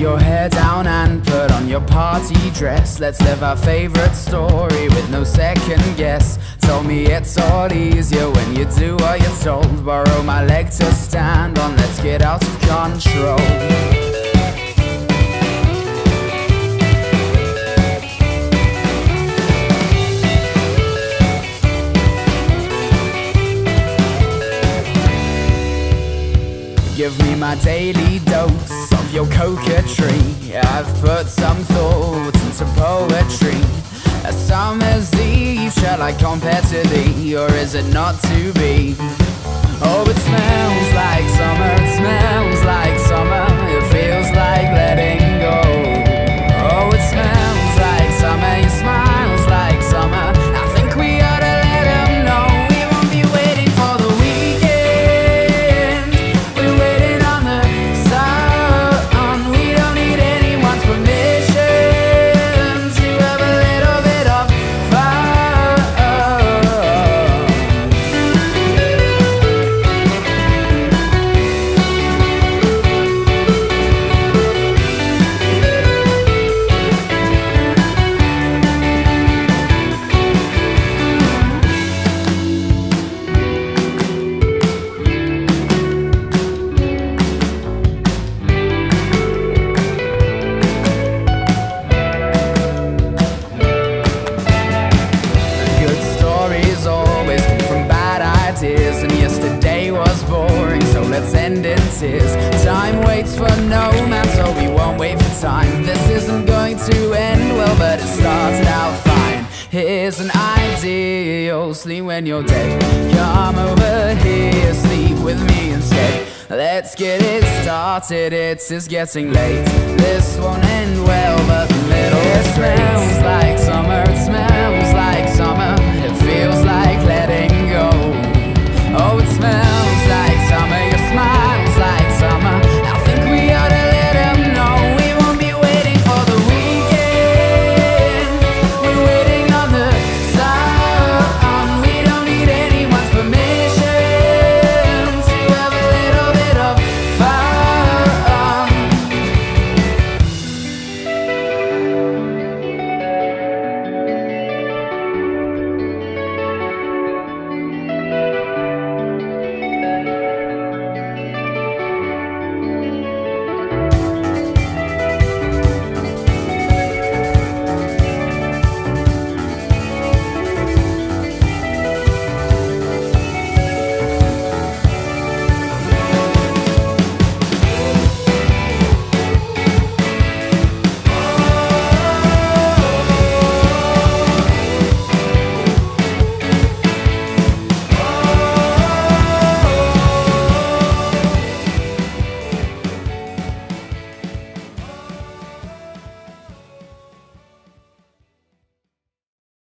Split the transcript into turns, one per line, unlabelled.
your hair down and put on your party dress. Let's live our favorite story with no second guess. Told me it's all easier when you do what you're told. Borrow my leg to stand on, let's get out of control. Give me my daily dose your coquetry I've put some thought into poetry A summer's eve, shall I compare to thee Or is it not to be? Tears. Time waits for no man, so we won't wait for time. This isn't going to end well, but it started out fine. Here's an ideal sleep when you're dead. Come over here, sleep with me instead. Let's get it started, it's just getting late. This won't